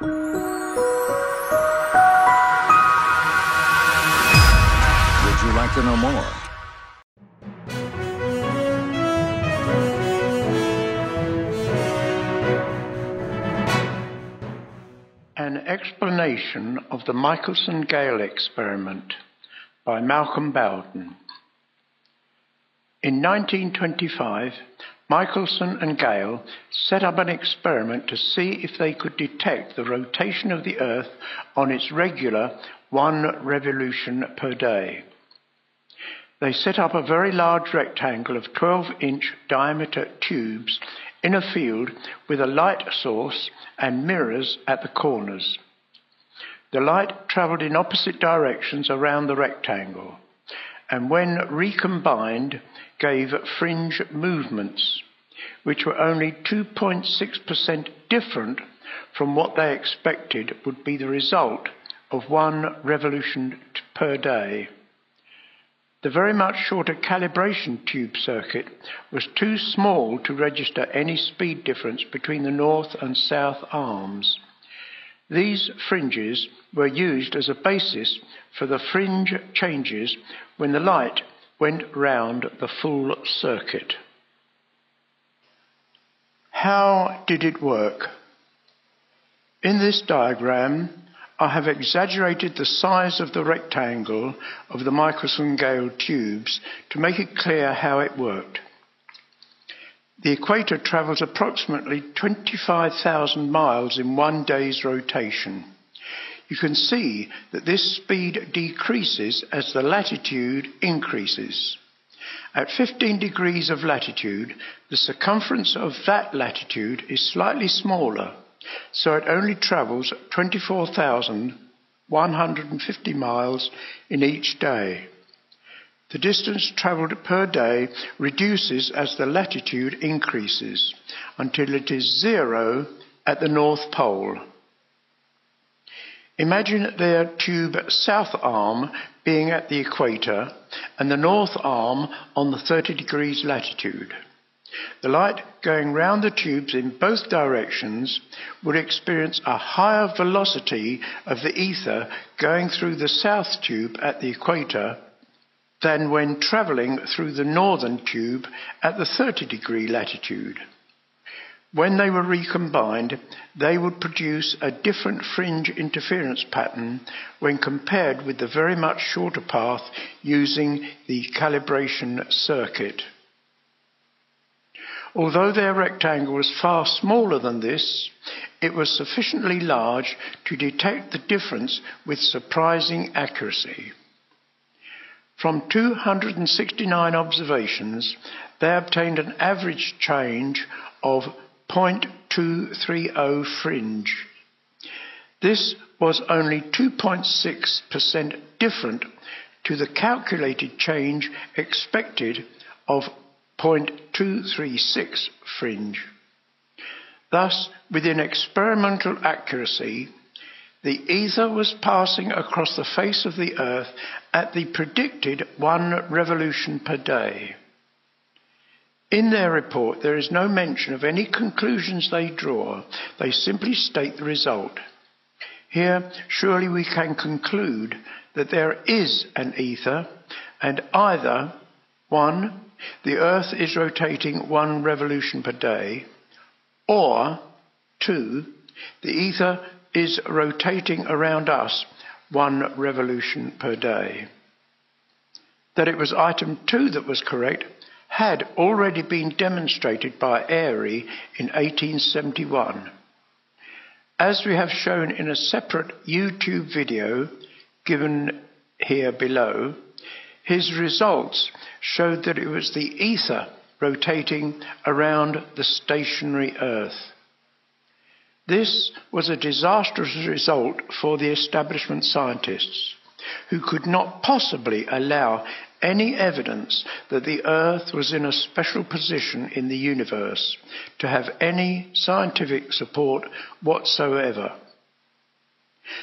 Would you like to know more? An explanation of the Michelson Gale experiment by Malcolm Bowden. In 1925, Michelson and Gale set up an experiment to see if they could detect the rotation of the Earth on its regular one revolution per day. They set up a very large rectangle of 12 inch diameter tubes in a field with a light source and mirrors at the corners. The light travelled in opposite directions around the rectangle and when recombined gave fringe movements, which were only 2.6% different from what they expected would be the result of one revolution per day. The very much shorter calibration tube circuit was too small to register any speed difference between the north and south arms. These fringes were used as a basis for the fringe changes when the light went round the full circuit. How did it work? In this diagram, I have exaggerated the size of the rectangle of the Michelson Gale tubes to make it clear how it worked. The equator travels approximately 25,000 miles in one day's rotation. You can see that this speed decreases as the latitude increases. At 15 degrees of latitude, the circumference of that latitude is slightly smaller so it only travels 24,150 miles in each day. The distance travelled per day reduces as the latitude increases until it is zero at the North Pole. Imagine their tube south arm being at the equator and the north arm on the 30 degrees latitude. The light going round the tubes in both directions would experience a higher velocity of the ether going through the south tube at the equator than when travelling through the northern tube at the 30 degree latitude. When they were recombined, they would produce a different fringe interference pattern when compared with the very much shorter path using the calibration circuit. Although their rectangle was far smaller than this, it was sufficiently large to detect the difference with surprising accuracy. From 269 observations, they obtained an average change of 0.230 fringe. This was only 2.6% different to the calculated change expected of 0.236 fringe. Thus, within experimental accuracy, the ether was passing across the face of the earth at the predicted one revolution per day. In their report, there is no mention of any conclusions they draw, they simply state the result. Here, surely we can conclude that there is an ether, and either one, the Earth is rotating one revolution per day, or two, the ether is rotating around us one revolution per day. That it was item two that was correct had already been demonstrated by Airy in 1871. As we have shown in a separate YouTube video given here below, his results showed that it was the ether rotating around the stationary Earth. This was a disastrous result for the establishment scientists, who could not possibly allow any evidence that the Earth was in a special position in the universe to have any scientific support whatsoever.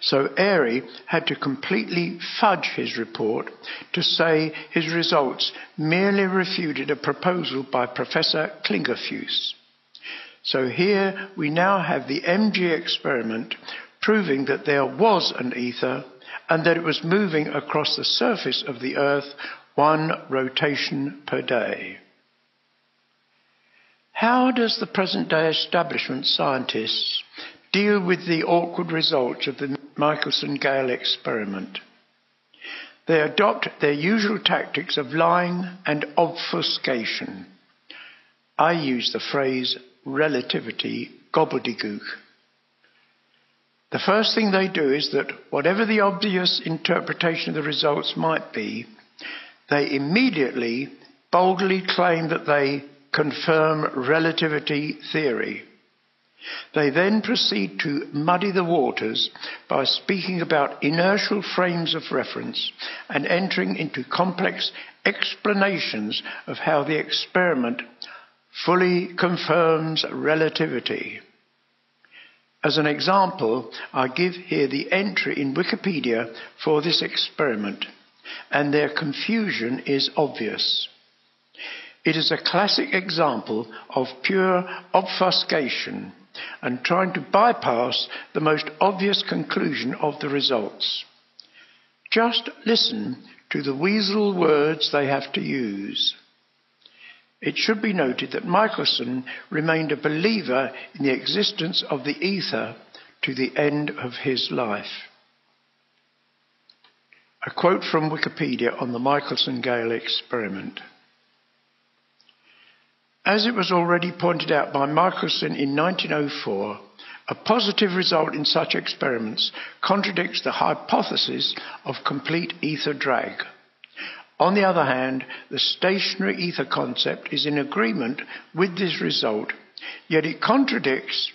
So Airy had to completely fudge his report to say his results merely refuted a proposal by Professor Klinkerfues. So here we now have the MG experiment proving that there was an ether and that it was moving across the surface of the Earth one rotation per day. How does the present day establishment scientists deal with the awkward results of the Michelson Gale experiment? They adopt their usual tactics of lying and obfuscation. I use the phrase relativity gobbledygook. The first thing they do is that whatever the obvious interpretation of the results might be, they immediately boldly claim that they confirm relativity theory. They then proceed to muddy the waters by speaking about inertial frames of reference and entering into complex explanations of how the experiment fully confirms relativity. As an example, I give here the entry in Wikipedia for this experiment, and their confusion is obvious. It is a classic example of pure obfuscation and trying to bypass the most obvious conclusion of the results. Just listen to the weasel words they have to use. It should be noted that Michelson remained a believer in the existence of the ether to the end of his life. A quote from Wikipedia on the Michelson Gale experiment. As it was already pointed out by Michelson in 1904, a positive result in such experiments contradicts the hypothesis of complete ether drag. On the other hand, the stationary ether concept is in agreement with this result, yet it contradicts,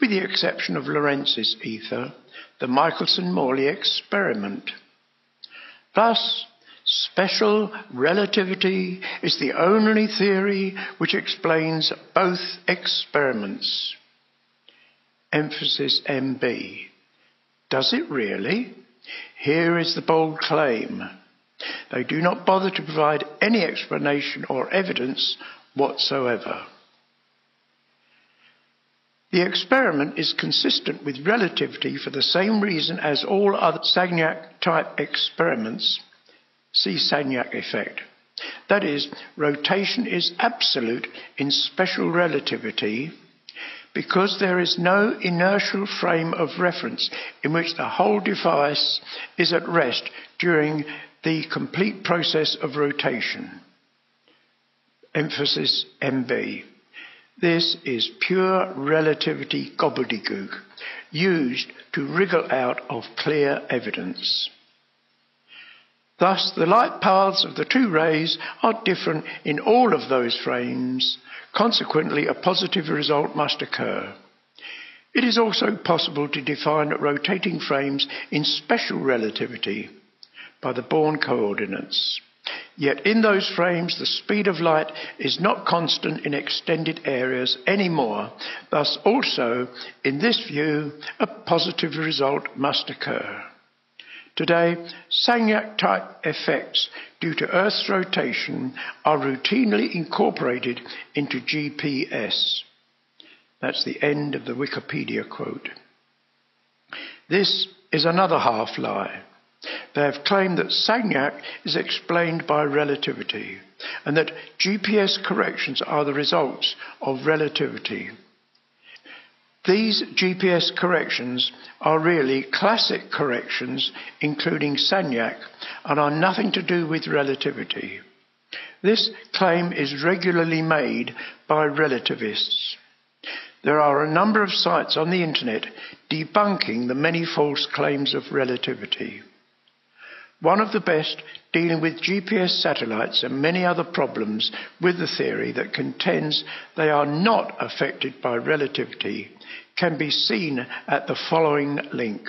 with the exception of Lorentz's ether, the Michelson-Morley experiment. Thus, special relativity is the only theory which explains both experiments. Emphasis MB. Does it really? Here is the bold claim. They do not bother to provide any explanation or evidence whatsoever. The experiment is consistent with relativity for the same reason as all other Sagnac type experiments. See Sagnac effect. That is, rotation is absolute in special relativity because there is no inertial frame of reference in which the whole device is at rest during the complete process of rotation. Emphasis MB. This is pure relativity gobbledygook used to wriggle out of clear evidence. Thus, the light paths of the two rays are different in all of those frames. Consequently, a positive result must occur. It is also possible to define rotating frames in special relativity by the Born coordinates. Yet in those frames, the speed of light is not constant in extended areas anymore. Thus, also, in this view, a positive result must occur. Today, Sagnac type effects due to Earth's rotation are routinely incorporated into GPS. That's the end of the Wikipedia quote. This is another half lie. They have claimed that Sagnac is explained by relativity and that GPS corrections are the results of relativity. These GPS corrections are really classic corrections, including Sagnac, and are nothing to do with relativity. This claim is regularly made by relativists. There are a number of sites on the internet debunking the many false claims of relativity. One of the best dealing with GPS satellites and many other problems with the theory that contends they are not affected by relativity can be seen at the following link.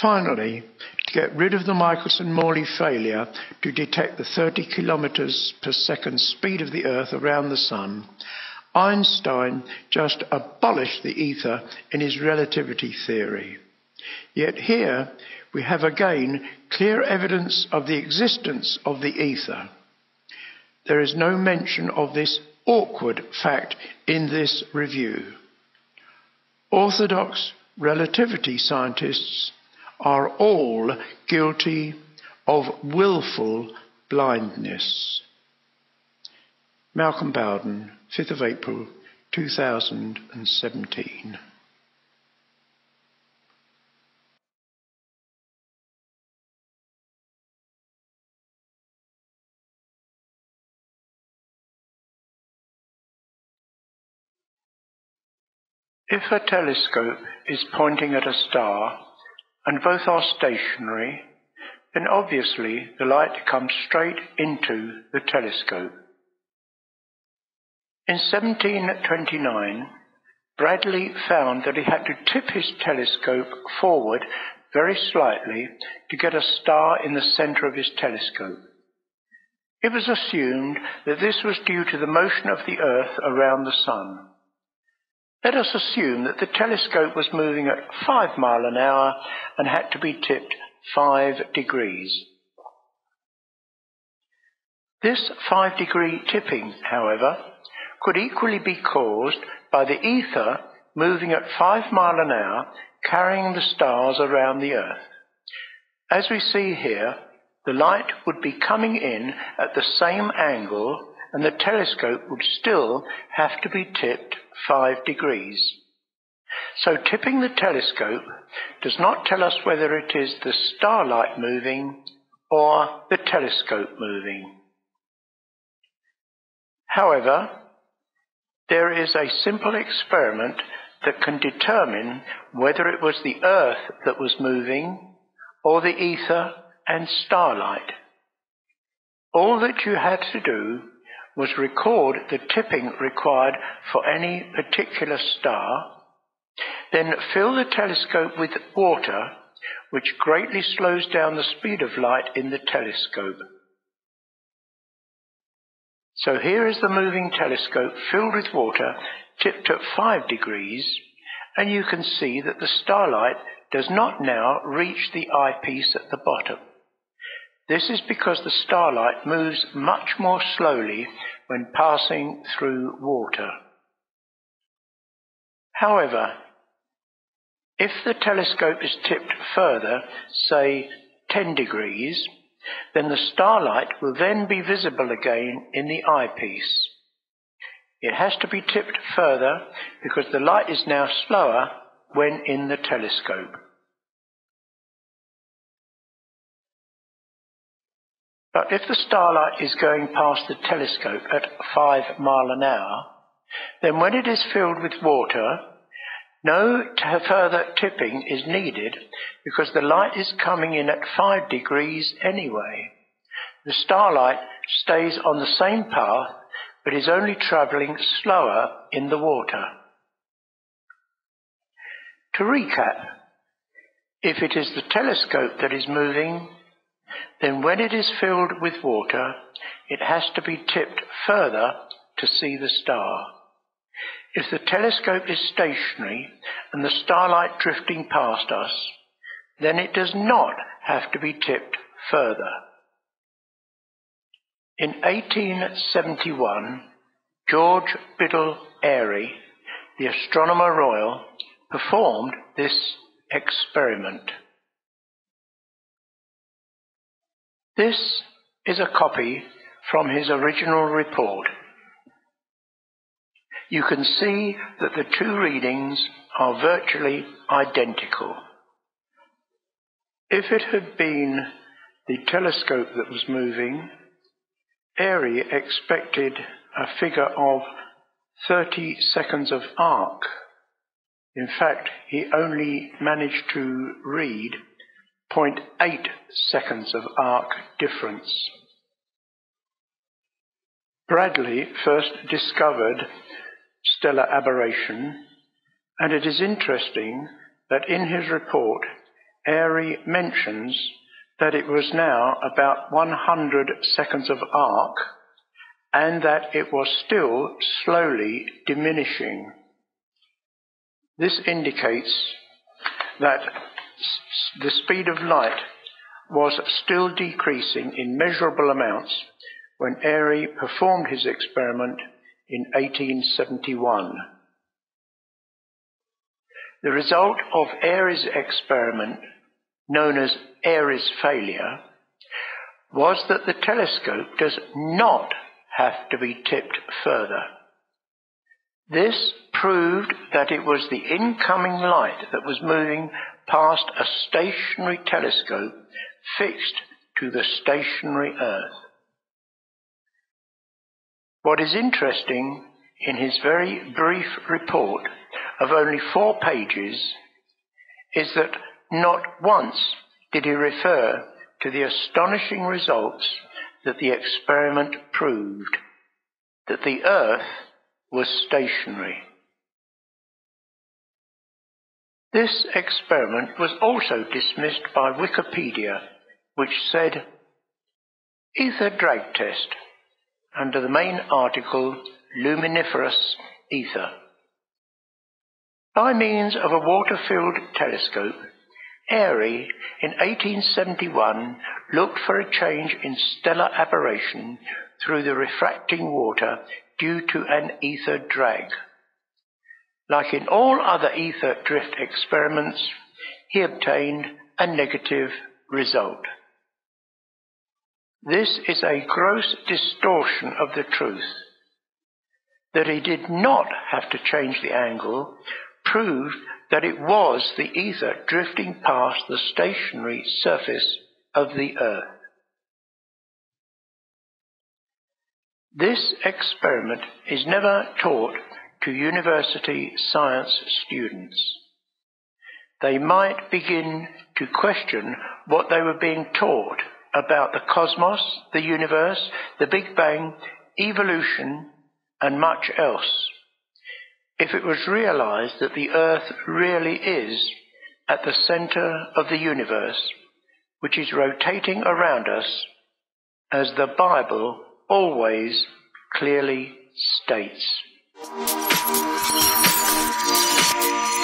Finally, to get rid of the Michelson-Morley failure to detect the 30 kilometers per second speed of the Earth around the Sun, Einstein just abolished the ether in his relativity theory. Yet here we have again clear evidence of the existence of the ether. There is no mention of this awkward fact in this review. Orthodox relativity scientists are all guilty of willful blindness. Malcolm Bowden, 5th of April 2017. If a telescope is pointing at a star and both are stationary, then obviously the light comes straight into the telescope. In 1729, Bradley found that he had to tip his telescope forward very slightly to get a star in the center of his telescope. It was assumed that this was due to the motion of the Earth around the Sun. Let us assume that the telescope was moving at five mile an hour and had to be tipped five degrees. This five degree tipping, however, could equally be caused by the ether moving at five mile an hour, carrying the stars around the earth. As we see here, the light would be coming in at the same angle and the telescope would still have to be tipped five degrees. So tipping the telescope does not tell us whether it is the starlight moving or the telescope moving. However, there is a simple experiment that can determine whether it was the earth that was moving or the ether and starlight. All that you had to do was record the tipping required for any particular star, then fill the telescope with water, which greatly slows down the speed of light in the telescope. So here is the moving telescope filled with water, tipped at 5 degrees, and you can see that the starlight does not now reach the eyepiece at the bottom. This is because the starlight moves much more slowly when passing through water. However, if the telescope is tipped further, say 10 degrees, then the starlight will then be visible again in the eyepiece. It has to be tipped further because the light is now slower when in the telescope. But if the starlight is going past the telescope at five mile an hour, then when it is filled with water, no further tipping is needed because the light is coming in at five degrees anyway. The starlight stays on the same path but is only travelling slower in the water. To recap, if it is the telescope that is moving, then when it is filled with water, it has to be tipped further to see the star. If the telescope is stationary and the starlight drifting past us, then it does not have to be tipped further. In 1871, George Biddell Airy, the Astronomer Royal, performed this experiment. This is a copy from his original report. You can see that the two readings are virtually identical. If it had been the telescope that was moving, Airy expected a figure of 30 seconds of arc. In fact, he only managed to read 0.8 seconds of arc difference. Bradley first discovered stellar aberration, and it is interesting that in his report, Airy mentions that it was now about 100 seconds of arc and that it was still slowly diminishing. This indicates that the speed of light was still decreasing in measurable amounts when Airy performed his experiment in 1871. The result of Airy's experiment, known as Airy's failure, was that the telescope does not have to be tipped further. This proved that it was the incoming light that was moving past a stationary telescope fixed to the stationary Earth. What is interesting in his very brief report of only four pages is that not once did he refer to the astonishing results that the experiment proved that the Earth was stationary. This experiment was also dismissed by Wikipedia, which said, Ether drag test, under the main article, Luminiferous Ether. By means of a water-filled telescope, Airy in 1871 looked for a change in stellar aberration through the refracting water due to an ether drag. Like in all other ether drift experiments, he obtained a negative result. This is a gross distortion of the truth. That he did not have to change the angle proved that it was the ether drifting past the stationary surface of the earth. This experiment is never taught to university science students. They might begin to question what they were being taught about the cosmos, the universe, the Big Bang, evolution, and much else. If it was realized that the earth really is at the center of the universe, which is rotating around us, as the Bible always clearly states. thank you